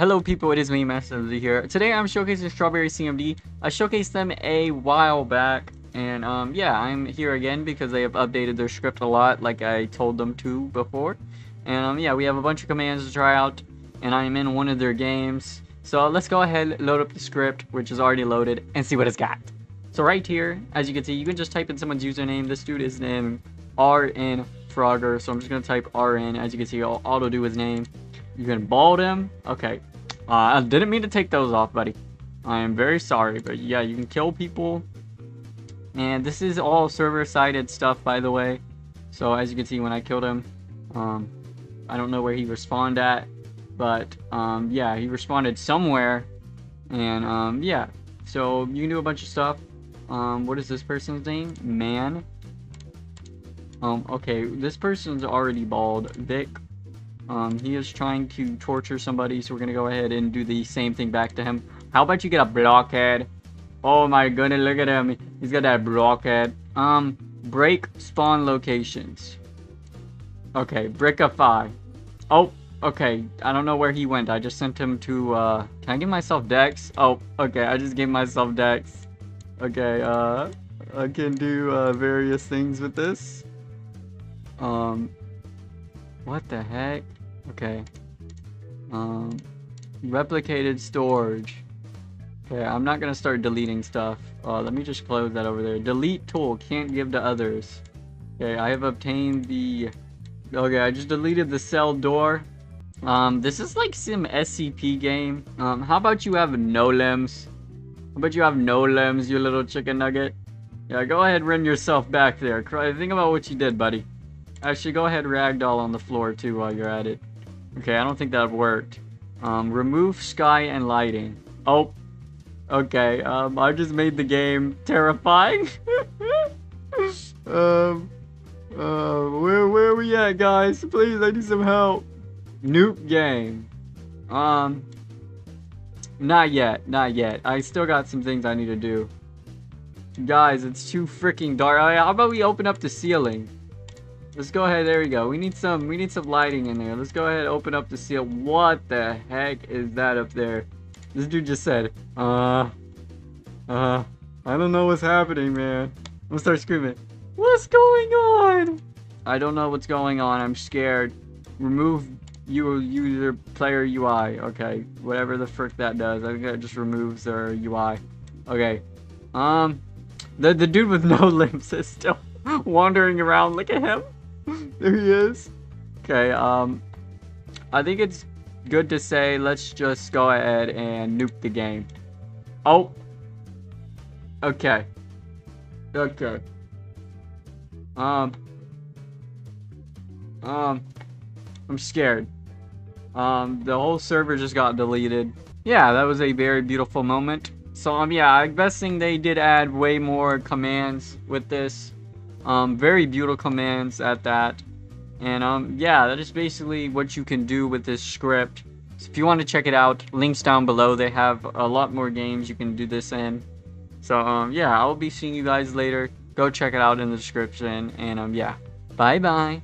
Hello people, it is me, MastersMZ here. Today I'm showcasing Strawberry CMD. I showcased them a while back, and um, yeah, I'm here again because they have updated their script a lot, like I told them to before. And um, yeah, we have a bunch of commands to try out, and I'm in one of their games. So let's go ahead, load up the script, which is already loaded, and see what it's got. So right here, as you can see, you can just type in someone's username. This dude is named RN Frogger, so I'm just gonna type RN. As you can see, I'll auto do his name. You can bald him. Okay. Uh, I didn't mean to take those off, buddy. I am very sorry, but yeah, you can kill people. And this is all server-sided stuff, by the way. So as you can see, when I killed him, um, I don't know where he respawned at, but um, yeah, he responded somewhere. And um, yeah, so you can do a bunch of stuff. Um, what is this person's name? Man. Um, okay, this person's already bald. Vic um, he is trying to torture somebody, so we're gonna go ahead and do the same thing back to him. How about you get a blockhead? Oh my goodness, look at him. He's got that blockhead. Um, break spawn locations. Okay, brickify. Oh, okay. I don't know where he went. I just sent him to, uh, can I give myself dex? Oh, okay. I just gave myself dex. Okay, uh, I can do, uh, various things with this. Um, what the heck? Okay. Um, replicated storage. Okay, I'm not gonna start deleting stuff. Uh, let me just close that over there. Delete tool, can't give to others. Okay, I have obtained the... Okay, I just deleted the cell door. Um, this is like some SCP game. Um, how about you have no limbs? How about you have no limbs, you little chicken nugget? Yeah, go ahead run yourself back there. Cry, Think about what you did, buddy. Actually, go ahead ragdoll on the floor too while you're at it. Okay, I don't think that worked. Um, remove sky and lighting. Oh, okay. Um, I just made the game terrifying. um, uh, where where are we at, guys? Please, I need some help. Nuke game. Um, not yet, not yet. I still got some things I need to do. Guys, it's too freaking dark. How about we open up the ceiling? Let's go ahead. There we go. We need some. We need some lighting in there. Let's go ahead. Open up the seal. What the heck is that up there? This dude just said, uh, uh, I don't know what's happening, man. I'm gonna start screaming. What's going on? I don't know what's going on. I'm scared. Remove you user player UI. Okay, whatever the frick that does. I think that just removes their UI. Okay. Um, the the dude with no limbs is still wandering around. Look at him. there he is. Okay, um, I think it's good to say let's just go ahead and nuke the game. Oh. Okay. Okay. Um. Um. I'm scared. Um, the whole server just got deleted. Yeah, that was a very beautiful moment. So, um, yeah, I'm guessing they did add way more commands with this. Um, very beautiful commands at that. And um, yeah, that is basically what you can do with this script. So if you want to check it out, links down below. They have a lot more games you can do this in. So um, yeah, I'll be seeing you guys later. Go check it out in the description. And um, yeah, bye bye.